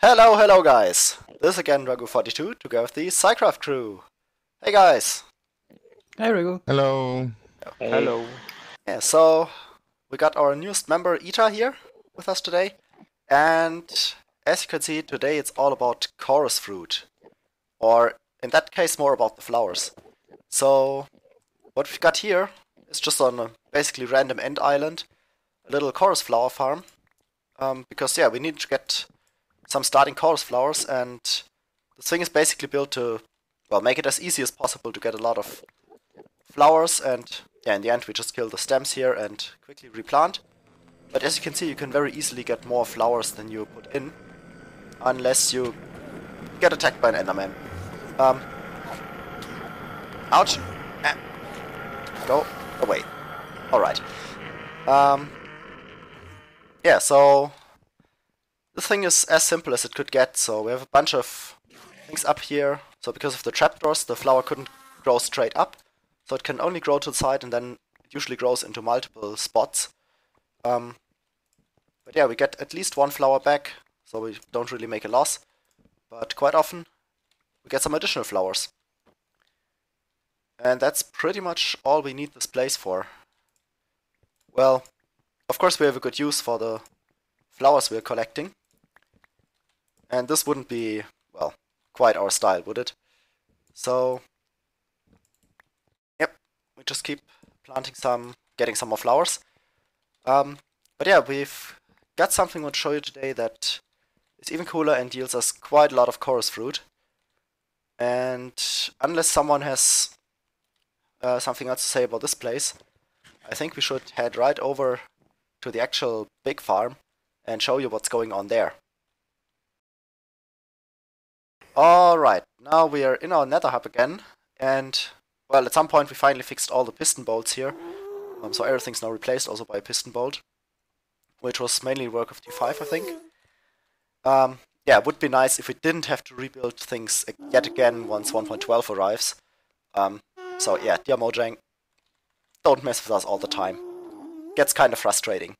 Hello, hello guys! This is again ragou42 together with the SciCraft crew. Hey guys! Hey Rigo. Hello. Hello. Yeah, so we got our newest member Eta here with us today. And as you can see, today it's all about chorus fruit. Or in that case, more about the flowers. So what we've got here is just on a basically random end island, a little chorus flower farm. Um, because yeah, we need to get some starting chorus flowers and the thing is basically built to well make it as easy as possible to get a lot of flowers and yeah in the end we just kill the stems here and quickly replant. But as you can see you can very easily get more flowers than you put in unless you get attacked by an enderman. Um, ouch! Ah. Go away. Alright. Um, yeah, so this thing is as simple as it could get, so we have a bunch of things up here. So because of the trapdoors, the flower couldn't grow straight up, so it can only grow to the side and then it usually grows into multiple spots. Um, but yeah, we get at least one flower back, so we don't really make a loss. But quite often, we get some additional flowers. And that's pretty much all we need this place for. Well, of course we have a good use for the flowers we're collecting. And this wouldn't be, well, quite our style, would it? So, yep, we just keep planting some, getting some more flowers. Um, but yeah, we've got something to show you today that is even cooler and yields us quite a lot of chorus fruit. And unless someone has uh, something else to say about this place, I think we should head right over to the actual big farm and show you what's going on there. Alright, now we are in our nether hub again, and well, at some point we finally fixed all the piston bolts here, um, so everything's now replaced also by a piston bolt, which was mainly work of D5, I think. Um, yeah, would be nice if we didn't have to rebuild things yet again once 1.12 arrives. Um, so yeah, dear Mojang, don't mess with us all the time. Gets kind of frustrating.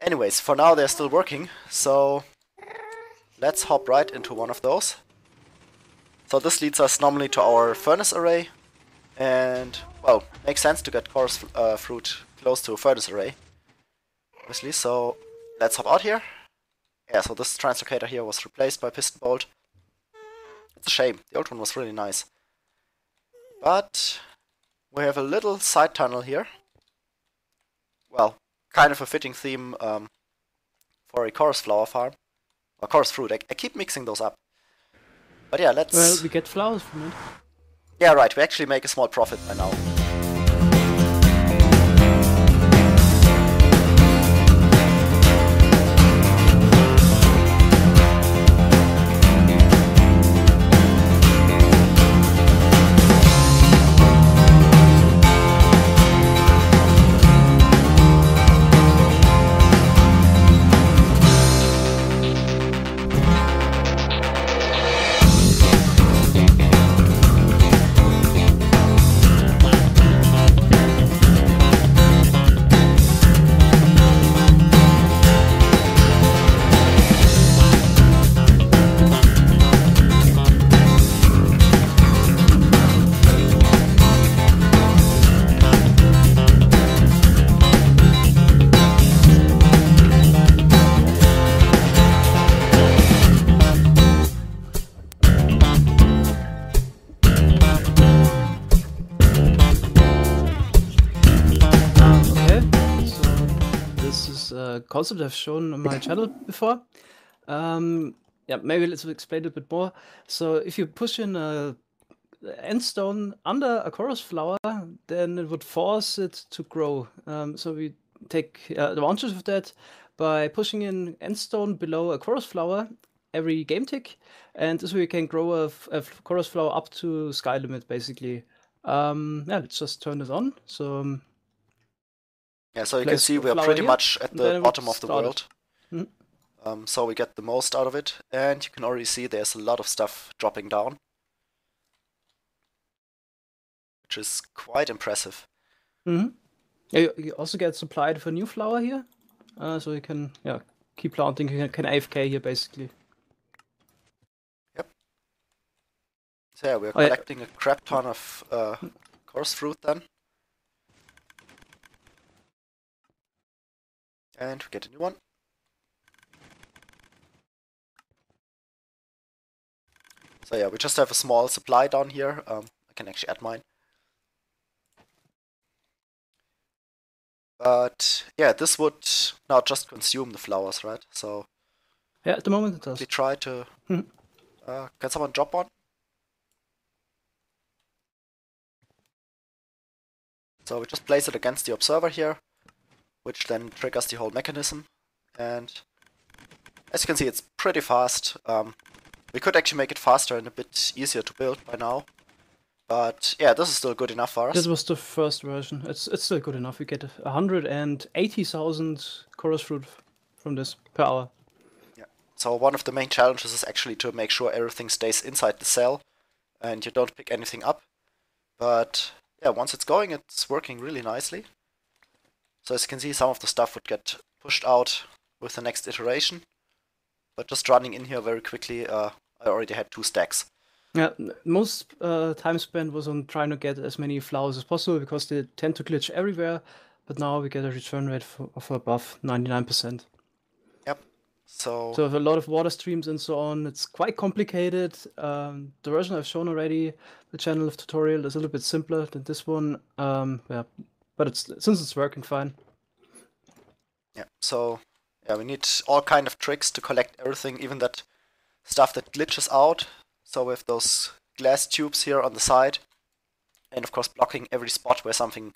Anyways, for now they're still working, so let's hop right into one of those. So this leads us normally to our furnace array, and well, makes sense to get chorus uh, fruit close to a furnace array, obviously. So let's hop out here. Yeah, so this translocator here was replaced by piston bolt. It's a shame, the old one was really nice. But we have a little side tunnel here. Well, kind of a fitting theme um, for a chorus flower farm. Or chorus fruit, I, I keep mixing those up. But yeah, let's... Well, we get flowers from it. Yeah, right, we actually make a small profit by now. Concept I've shown on my channel before. Um, yeah, maybe let's explain it a bit more. So if you push in a end stone under a chorus flower, then it would force it to grow. Um, so we take uh, advantage of that by pushing in end stone below a chorus flower every game tick, and this way we can grow a, a chorus flower up to sky limit basically. Um, yeah, let's just turn it on. So um, yeah, so you can see we're pretty here, much at the bottom of the world. Mhm. Um, so we get the most out of it, and you can already see there's a lot of stuff dropping down. Which is quite impressive. hmm Yeah, you, also get supplied with a new flower here, uh, so you can yeah keep planting. You can, can AFK here basically. So yeah, we're Oh, yeah. collecting a crap ton of uh, chorus fruit then. And we get a new one. So yeah, we just have a small supply down here. Um, I can actually add mine. But yeah, this would now just consume the flowers, right? So Yeah, at the moment it does. we try to. Mhm. Uh, can someone drop one? So we just place it against the observer here, which then triggers the whole mechanism. And as you can see, it's pretty fast. Um, we could actually make it faster and a bit easier to build by now. But yeah, this is still good enough for us. This was the first version. It's it's still good enough. We get 180,000 chorus fruit from this per hour. Yeah. So one of the main challenges is actually to make sure everything stays inside the cell and you don't pick anything up. But yeah, once it's going, it's working really nicely. So as you can see, some of the stuff would get pushed out with the next iteration. But just running in here very quickly, uh, I already had two stacks. Yeah, most uh, time spent was on trying to get as many flowers as possible because they tend to glitch everywhere. But now we get a return rate for, of above 99%. Yep. So, So with a lot of water streams and so on, it's quite complicated. Um, the version I've shown already, the channel of tutorial, is a little bit simpler than this one. Um, yeah, but it's since it's working fine. yeah, so yeah, we need all kind of tricks to collect everything, even that stuff that glitches out. So with those glass tubes here on the side, and of course blocking every spot where something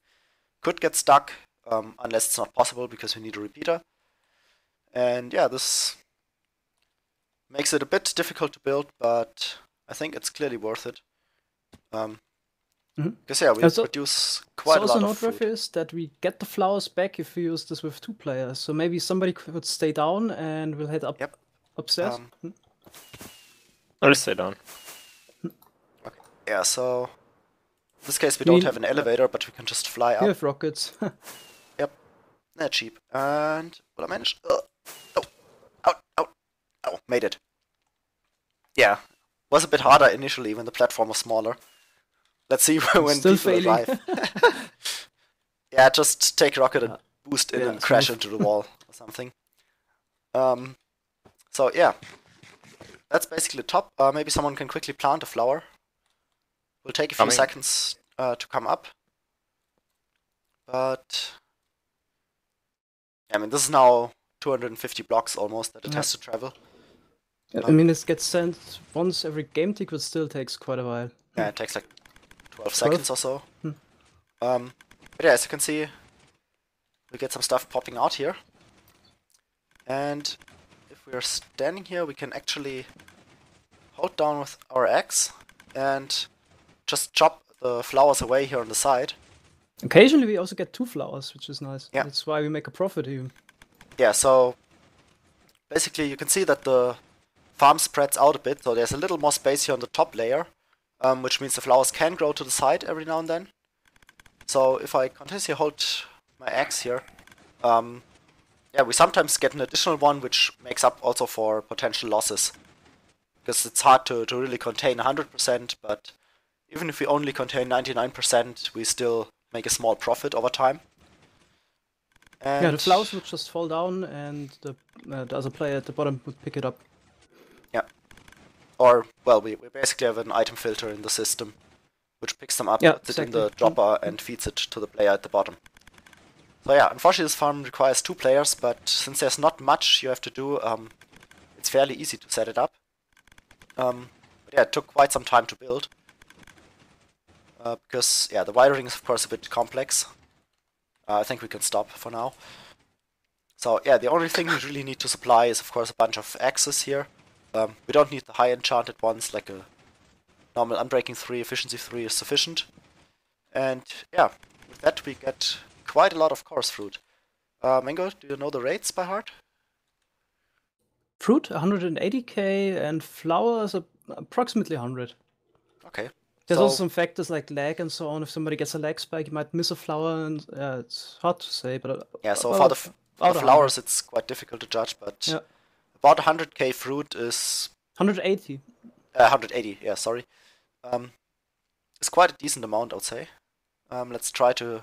could get stuck, um, unless it's not possible because we need a repeater. And yeah, this makes it a bit difficult to build, but I think it's clearly worth it. Um, Mhm. because yeah, we Also- produce quite so a also lot of noteworthy is that we get the flowers back if we use this with two players. So maybe somebody could stay down and we'll head up Yep. upstairs. Um, Hmm. I'll stay down. Yeah, so in this case we We don't have an elevator, but we can just fly We up. have rockets. They're cheap. And will I manage? Uh, oh, out, out, oh, made it. Yeah, was a bit harder initially when the platform was smaller. Let's see when Still people failing. arrive. yeah, just take rocket and Uh, boost in yeah, and crash smooth. into the wall or something. Um, so yeah, that's basically the top. Uh, maybe someone can quickly plant a flower. Will take a few Coming. seconds uh, to come up. But I mean, this is now 250 blocks almost that it Yeah. has to travel. I mean, this gets sent once every game tick, but still takes quite a while. Yeah, it takes like 12 12? seconds or so. Hmm. Um, but yeah, as you can see, we get some stuff popping out here. And if we are standing here, we can actually hold down with our axe and just chop the flowers away here on the side. Occasionally, we also get two flowers, which is nice. Yeah. That's why we make a profit even. Yeah, so basically you can see that the farm spreads out a bit, so there's a little more space here on the top layer, um, which means the flowers can grow to the side every now and then. So if I continuously hold my axe here, um, yeah, we sometimes get an additional one, which makes up also for potential losses. Because it's hard to, to really contain 100%, but even if we only contain 99%, we still make a small profit over time. And Yeah, the flowers would just fall down, and the, uh, the other player at the bottom would pick it up. Or, well, we, we basically have an item filter in the system, which picks them up, Yeah, puts it in the exactly. Dropper, and feeds it to the player at the bottom. So yeah, unfortunately this farm requires two players, but since there's not much you have to do, um, it's fairly easy to set it up. Um, but yeah, it took quite some time to build. Uh, because, yeah, the wiring is of course a bit complex. Uh, I think we can stop for now. So yeah, the only thing we really need to supply is of course a bunch of axes here. Um, we don't need the high enchanted ones, like a normal Unbreaking 3, Efficiency 3 is sufficient. And yeah, with that we get quite a lot of chorus fruit. Uh, Mango, do you know the rates by heart? Fruit 180k, and flowers approximately 100. Okay. There's So- also some factors like lag and so on. If somebody gets a lag spike, you might miss a flower, and uh, it's hard to say. But uh, Yeah, so uh, for the f- For About the 100. flowers, it's quite difficult to judge, but Yeah. About 100k fruit is 180. uh, 180. Yeah, sorry. Um, it's quite a decent amount, I'd say. Um, let's try to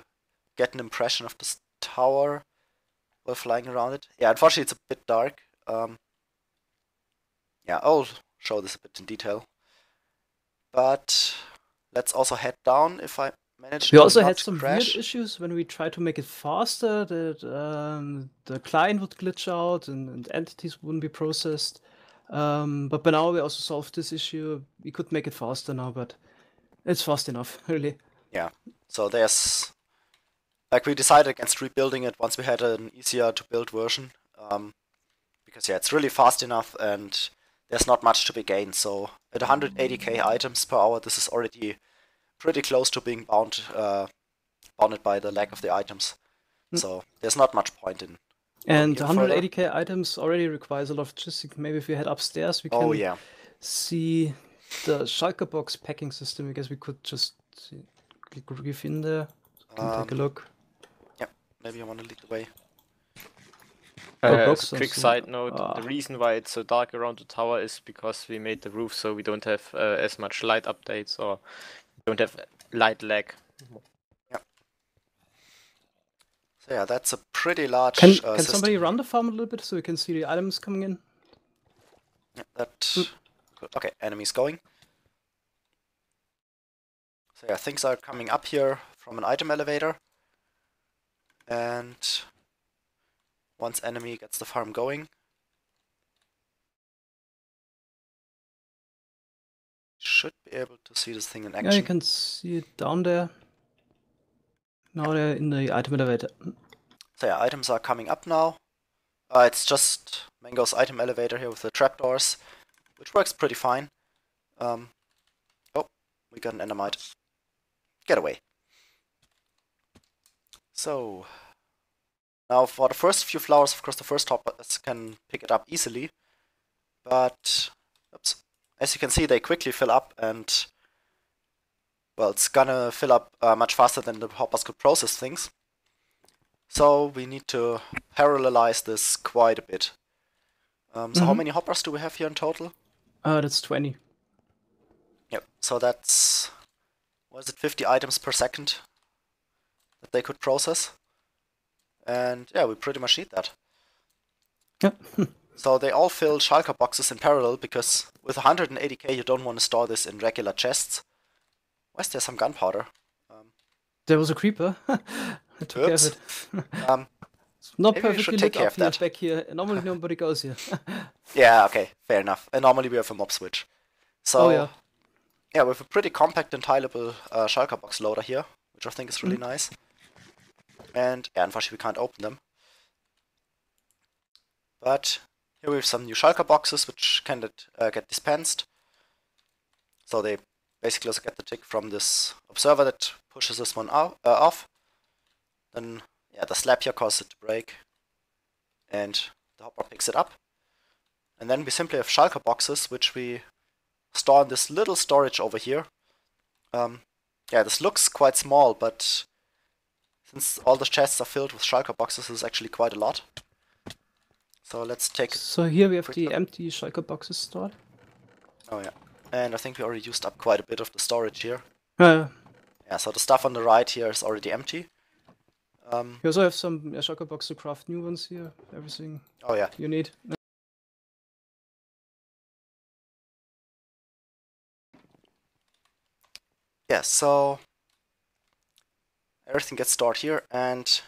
get an impression of this tower while flying around it. Yeah, unfortunately, it's a bit dark. Um, yeah, I'll show this a bit in detail. But let's also head down if I manage We also had some crash. weird issues when we tried to make it faster. That um, the client would glitch out and, and entities wouldn't be processed. Um, but by now we also solved this issue. We could make it faster now, but it's fast enough, really. Yeah. So there's like we decided against rebuilding it once we had an easier to build version. Um, because yeah, it's really fast enough and there's not much to be gained. So at 180k items per hour, this is already pretty close to being bound uh, bounded by the lack of the items. Mm. So there's not much point in. And even 180k items already requires a lot of logistics. Maybe if we head upstairs, we can Oh yeah, see the shulker box packing system. I guess we could just see, click give in there. Can take a look. Yeah, maybe I want to lead the way. Oh, Uh, box a quick also. side note, Ah. the reason why it's so dark around the tower is because we made the roof so we don't have uh, as much light updates or don't have light lag. Yeah. So yeah, that's a pretty large. Can uh, can somebody run the farm a little bit so we can see the items coming in? Yeah, that. Mm. Okay, enemies going. So yeah, things are coming up here from an item elevator. And once enemy gets the farm going, should be able to see this thing in action. Yeah, you can see it down there. Now they're in the item elevator. So yeah, items are coming up now. Uh, it's just Mango's item elevator here with the trapdoors, which works pretty fine. Um, oh, we got an endermite. Get away. So, now for the first few flowers, of course, the first hoppers can pick it up easily. But, oops, as you can see, they quickly fill up and, well, it's gonna fill up uh, much faster than the hoppers could process things. So we need to parallelize this quite a bit. Um, so how Mhm. many hoppers do we have here in total? Uh, that's 20. Yep. So that's was it 50 items per second that they could process, and yeah, we pretty much need that. Yeah. So they all fill shulker boxes in parallel because with 180k you don't want to store this in regular chests. Why is there some gunpowder? Um, there was a creeper. I took care of it. um, It's not perfectly lit take care up of here, that. back here. Normally nobody goes here. yeah, okay, fair enough. And normally we have a mob switch. So oh yeah. Yeah, we have a pretty compact and tileable uh, shulker box loader here, which I think is really nice. And yeah, unfortunately we can't open them. But here we have some new shulker boxes which can get, uh, get dispensed. So they basically also get the tick from this observer that pushes this one out, uh, off. Then yeah, the slab here causes it to break, and the hopper picks it up. And then we simply have shulker boxes which we store in this little storage over here. Um, yeah, this looks quite small, but since all the chests are filled with shulker boxes, this is actually quite a lot. So let's take. So here we have the empty shulker boxes stored. Oh yeah, and I think we already used up quite a bit of the storage here. Uh, Yeah, so the stuff on the right here is already empty. Um, we also have some uh, shulker box to craft new ones here. Everything oh yeah, you need. yeah. So everything gets stored here, and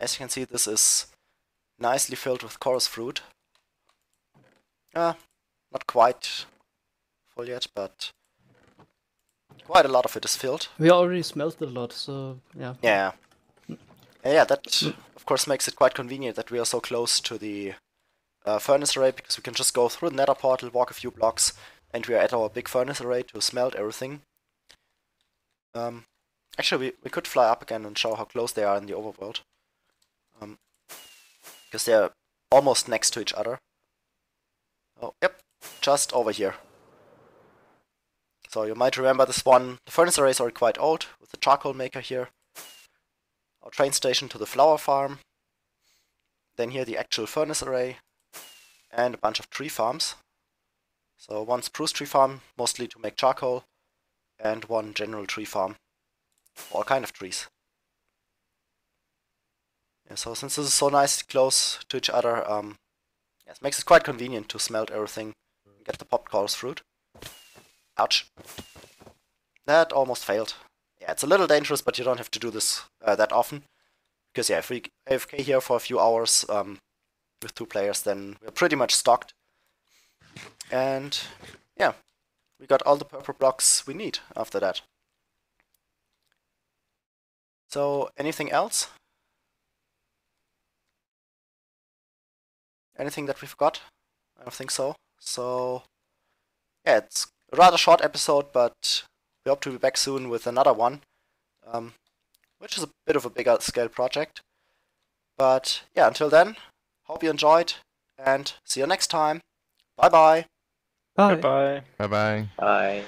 as you can see, this is nicely filled with chorus fruit. Uh, not quite full yet, but quite a lot of it is filled. We already smelted a lot, so yeah. Yeah. Yeah, that of course makes it quite convenient that we are so close to the uh, furnace array because we can just go through the nether portal, walk a few blocks, and we are at our big furnace array to smelt everything. Um, actually, we, we could fly up again and show how close they are in the overworld. Because they're almost next to each other. Oh, yep, just over here. So you might remember this one. The furnace arrays are quite old, with the charcoal maker here. Our train station to the flower farm. then here the actual furnace array, and a bunch of tree farms. So one spruce tree farm, mostly to make charcoal, and one general tree farm, all kind of trees. Yeah, so since this is so nice close to each other, um, yeah, it makes it quite convenient to smelt everything and get the popped chorus fruit. Ouch. That almost failed. Yeah, it's a little dangerous, but you don't have to do this uh, that often. Because yeah, if we AFK here for a few hours um, with two players, then we're pretty much stocked. And yeah, we got all the purple blocks we need after that. So, anything else? Anything that we forgot? I don't think so. So, yeah, it's a rather short episode, but we hope to be back soon with another one, um, which is a bit of a bigger scale project. But yeah, until then, hope you enjoyed and see you next time. Bye bye. Bye. Bye. Bye bye. Bye.